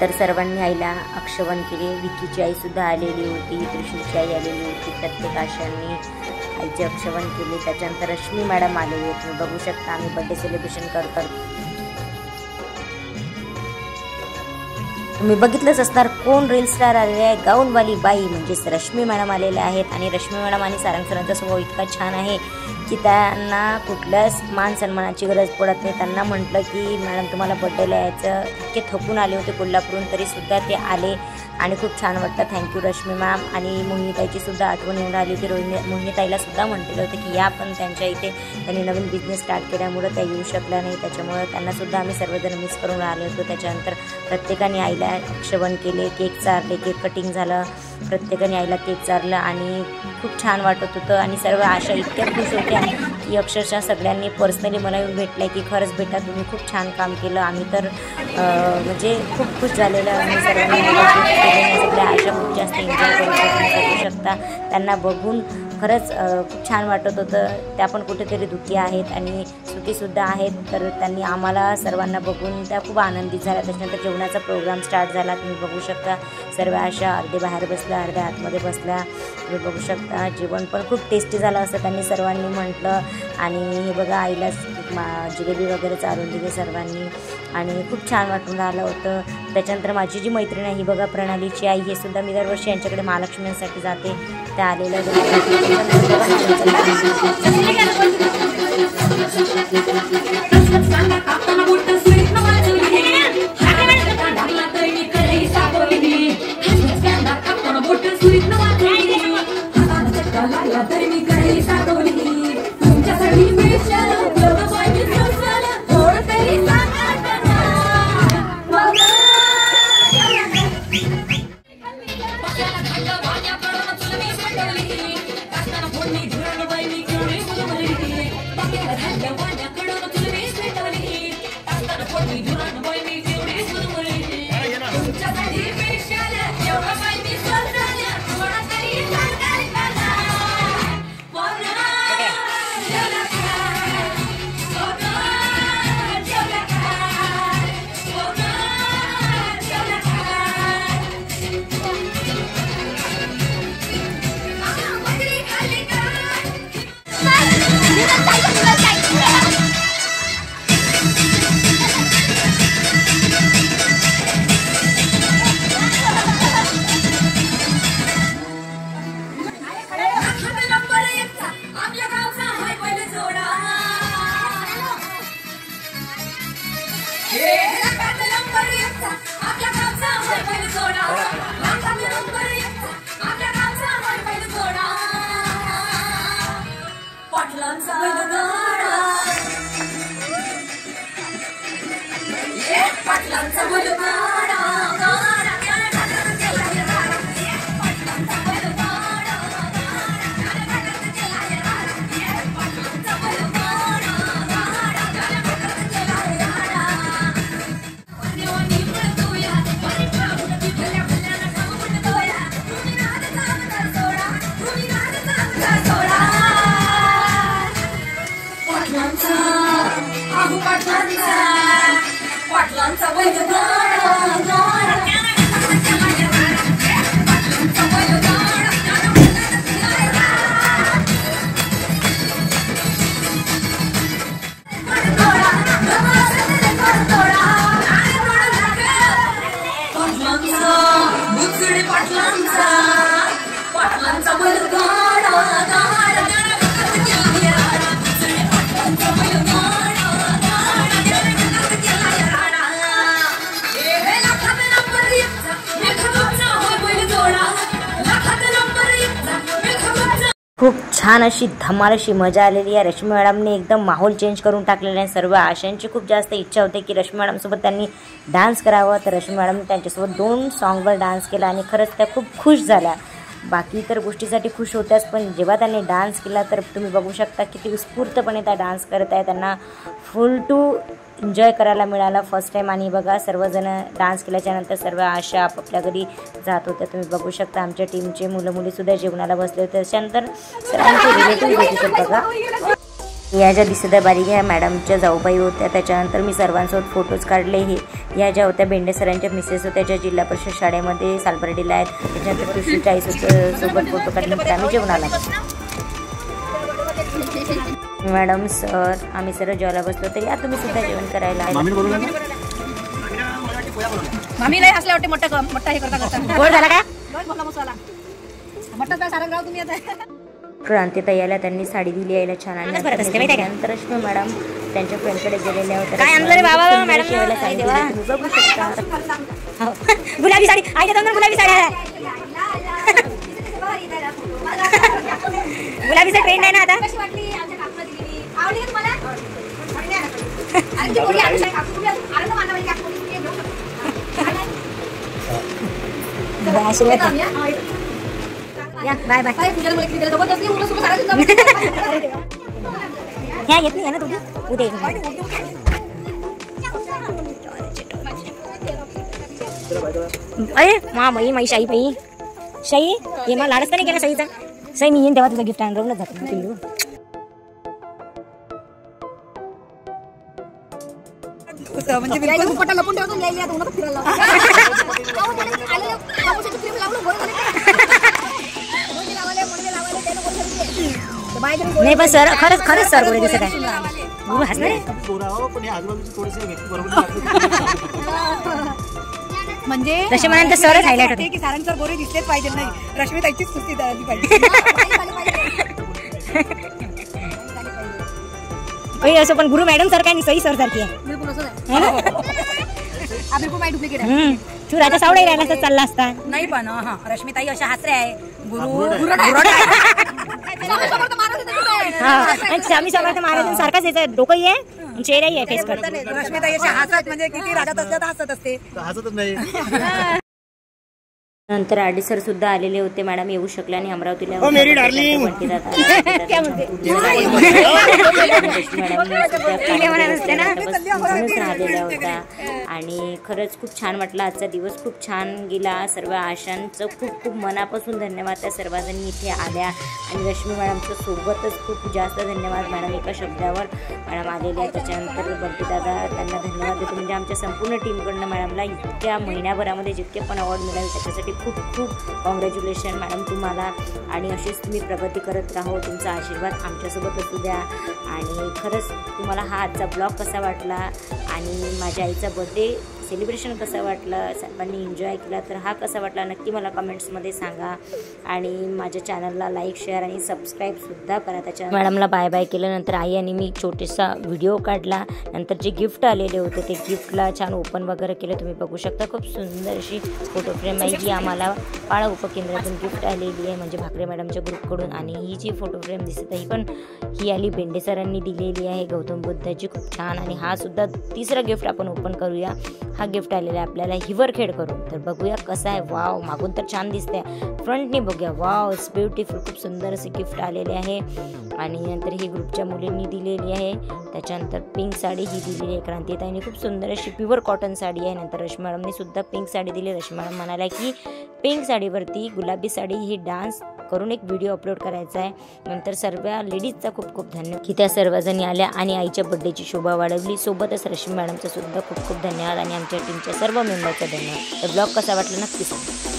तर सर्वांनी आईला अक्षवन केले. विकीची आई सुद्धा आलेली होती. त्रिशूलची आई आलेली होती. प्रत्येक आशांनी आईचे अक्षवन केले. त्याच्यानंतर रश्मी मॅडम आलेली होती. तुम्ही बघू शकता आम्ही बड्डे सेलिब्रेशन करतो तुम्ही बघितलंच असणार कोण रील स्टार आलेले आहे. गाऊनवाली बाई म्हणजेच रश्मी मॅडम आलेल्या आहेत. आणि रश्मी मॅडम आणि सारंग सरांचा स्वभाव इतका छान आहे. की त्यांना कुठल्याच मान सन्मानाची गरज पडत नाही. त्यांना म्हटलं की मॅडम तुम्हाला बड्डेला यायचं. इतके थकून आले होते कोल्हापूरहून तरीसुद्धा ते आले आणि खूप छान वाटतं थँक्यू रश्मी मॅम आणि मोहिनीताईची सुद्धा आठवण येऊन आली होती. रोहिणी मोहिनीताईला सुद्धा म्हटलेलं होतं की या पण त्यांच्या इथे त्यांनी नवीन बिझनेस स्टार्ट केल्यामुळं त्या येऊ शकल्या नाही. त्याच्यामुळं त्यांनासुद्धा आम्ही सर्वजण मिस करून राहिलो होतो. त्याच्यानंतर प्रत्येकाने आईला क्षवण केले केक चारले केक कटिंग झालं. प्रत्येकाने आईला केक चारलं आणि खूप छान वाटत होतं. आणि सर्व आशा इतक्या खुश होत्या की अक्षरशः सगळ्यांनी पर्सनली मला येऊन भेटलं की खरंच बेटा तुम्ही खूप छान काम केलं. आम्ही तर म्हणजे खूप खुश झालेलं आणि सर्वांनी सगळ्या आशा खूप जास्त एन्जॉय करू शकता त्यांना बघून खरंच खूप छान वाटत होतं. त्या पण कुठेतरी दुःखी आहेत आणि सुद्धा आहेत. तर त्यांनी आम्हाला सर्वांना बघून त्या खूप आनंदित झाल्या. त्याच्यानंतर जेवणाचा प्रोग्राम स्टार्ट झाला. तुम्ही बघू शकता सर्व अशा अर्धे बाहेर बसल्या अर्ध्या आतमध्ये बसल्या. तुम्ही बघू शकता जेवण पण खूप टेस्टी झालं असं त्यांनी सर्वांनी म्हटलं. आणि हे बघा आईला मा- जिलेबी वगैरे चालून दिली सर्वांनी. आणि खूप छान वाटून राहिलं होतं. त्याच्यानंतर माझी जी मैत्रीण आहे ही बघा प्रणालीची आई हे सुद्धा मी दरवर्षी यांच्याकडे महालक्ष्मीसाठी जाते. त्या आलेल्या पाटलांचा आहू पाटलांचा पाटलांचा बैलगाडा छान अशी धमाल अशी मजा आलेली आहे. रश्मी मॅडमने एकदम माहोल चेंज करून टाकलेला आहे. सर्व आशांची खूप जास्त इच्छा होते की रश्मी मॅडमसोबत त्यांनी डान्स करावा. तर रश्मी मॅडम त्यांच्यासोबत दोन सॉन्गवर डान्स केला आणि खरंच त्या खूप खुश झाल्या. बाकी इतर गोष्टीसाठी खुश होत्याच पण जेव्हा त्यांनी डान्स केला तर तुम्ही बघू शकता किती उत्स्फूर्तपणे त्या डान्स करत आहे त्यांना फुल टू एन्जॉय करायला मिळाला फर्स्ट टाईम आणि बघा सर्वजण डान्स केल्याच्यानंतर सर्व आशा आपापल्या घरी जात होत्या तुम्ही बघू शकता आमच्या टीमचे मुलं मुलीसुद्धा जेवणाला बसले होते. त्याच्यानंतर सर्वांचे रिलेटिव्ह भेटू बघा. या ज्या दिसत्या आहे बारीक ह्या मॅडमच्या जाऊबाई होत्या त्याच्यानंतर मी सर्वांसोबत फोटोज काढले. हे या ज्या होत्या बेंडे सरांच्या मिसेस होत्या ज्या जिल्हा परिषद शाळेमध्ये सालबर्डीला आहेत. त्याच्यानंतर कृषी चाळीस सोबत फोटो काढल्यानंतर आम्ही जेवणाला मॅडम सर आम्ही सर्व जेवायला बसलो तर या तुम्ही सुद्धा जेवण करायला मामी लय हसल्या वाटते मोठं मोठा हे करता करता. गोड झाला का? दोन बोला मसाला. मटन सारंग राव तुम्ही आता. क्रांती ताईला त्यांनी साडी दिली यायला छान आणि? नंतर रश्मी मॅडम त्यांच्या फ्रेंडकडे गेलेल्या होत्या काय आणलं रे बाबा? मॅडम, बघू शकता. गुलाबी साडी. आई दोन गुलाबी साड्या. आहे. गुलाबीचा ट्रेंड आहे ना आता? आवडली का तुम्हाला? बाय बाय ह्या येत नाही ना तुझी? उद्या. अरे मा बाई माई शाई बाई. शाई ये मला लाडच नाही केला शाईचा. शाई मी येईन तेव्हा तुझं गिफ्ट आणून जातो. पिल्लू म्हणजे बिलकुल लपून ठेवतो आता उन्हात फिरायला. आलेलं बाबूशाची लावलं झालं. लावाले, लावाले? तर बाहेर नाही पण सर खरंच खरंच सर गोळे दिसत आहे. गुरु हसणार आहे. पोरा पण हे आजूबाजूचे थोडेसे व्यक्ती बरोबर म्हणजे तसे म्हणाल तर सरच हायलाइट होते. की सारंग सर गोरे दिसलेच पाहिजे नाही. रश्मी ताईचीच कुस्ती झाली पाहिजे. असं पण गुरु मॅडम सर काय नाही सई सर सारखी आहे बिलकुल माझी डुप्लिकेट सावडा राहिला असता चालला असता. नाही पण हा. रश्मी ताई अशा हासरे आहे. गुरु. हा. स्वामी समर्थ महाराज सारखाच याचा डोकंही आहे आणि चेहराही आहे फेस करतो रश्मी ताई अशा हसत म्हणजे किती रागात असल्या तर हसत असते. हसतच नाही. नंतर आडी सर सुद्धा आलेले होते. मॅडम येऊ शकल्या आणि अमरावतीला ओ, मेरी डार्लिंग. राहिलेल्या होत्या आणि खरंच खूप छान वाटलं. आजचा दिवस खूप छान गेला. सर्व आशांचं खूप खूप मनापासून धन्यवाद त्या सर्वजणी इथे आल्या. आणि रश्मी मॅडमचं सोबतच खूप जास्त धन्यवाद. मॅडम एका शब्दावर मॅडम आलेल्या त्याच्यानंतर बंटी दादा त्यांना धन्यवाद देतो. म्हणजे आमच्या संपूर्ण टीमकडनं मॅडमला इतक्या महिन्याभरामध्ये जितके पण अवॉर्ड मिळाले त्याच्यासाठी खूप खूप कॉंग्रॅच्युलेशन मॅडम तुम्हाला. आणि अशीच तुम्ही प्रगती करत राहो. तुमचा आशीर्वाद आमच्यासोबत असू द्या. आणि खरंच तुम्हाला हा आजचा ब्लॉग कसा वाटला? आणि माझ्या आईचा बर्थडे सेलिब्रेशन कसं वाटलं सर्वांनी एन्जॉय केला तर हा कसा वाटला नक्की मला कमेंट्समध्ये सांगा. आणि माझ्या चॅनलला लाईक शेअर आणि सबस्क्राईबसुद्धा करा. त्याच्या मॅडमला बाय बाय केलं नंतर आई आणि मी छोटेसा व्हिडिओ काढला. नंतर जे गिफ्ट आलेले होते ते गिफ्टला छान ओपन वगैरे केलं. तुम्ही बघू शकता खूप सुंदर अशी फोटो फ्रेम आहे. जी आम्हाला पाळा उपकेंद्रातून गिफ्ट आलेली आहे. म्हणजे भाकरे मॅडमच्या ग्रुपकडून आणि ही जी फोटो फ्रेम दिसत आहे ही पण ही आली बेंडे सरांनी दिलेली आहे. गौतम बुद्धाची खूप छान. आणि हा सुद्धा तिसरा गिफ्ट आपण ओपन करूया. हा गिफ्ट आलेला आहे आपल्याला. हिवरखेड करून. तर बघूया कसा आहे. वाव मागून तर छान दिसते फ्रंटनी बघूया. वाव इट्स ब्युटिफुल खूप सुंदर असे गिफ्ट आलेले आहे. आणि नंतर ही ग्रुपच्या मुलींनी दिलेली आहे. त्याच्यानंतर पिंक साडी ही दिलेली आहे क्रांतीताईंनी. खूप सुंदर अशी प्युअर कॉटन साडी आहे. नंतर रश्मी सुद्धा पिंक साडी दिली. रश्मी मॅडम म्हणाल्या की पिंक साडीवरती गुलाबी साडी ही डान्स करून एक व्हिडिओ अपलोड करायचा आहे. नंतर सर्व लेडीजचा खूप खूप धन्यवाद. की त्या सर्वजणी आल्या आणि आईच्या बड्डेची शोभा वाढवली. सोबतच रश्मी मॅडमचा सुद्धा खूप खूप धन्यवाद आणि आमच्या टीमच्या सर्व मेंबरचा धन्यवाद. तर ब्लॉग कसा वाटला नक्की सांगा.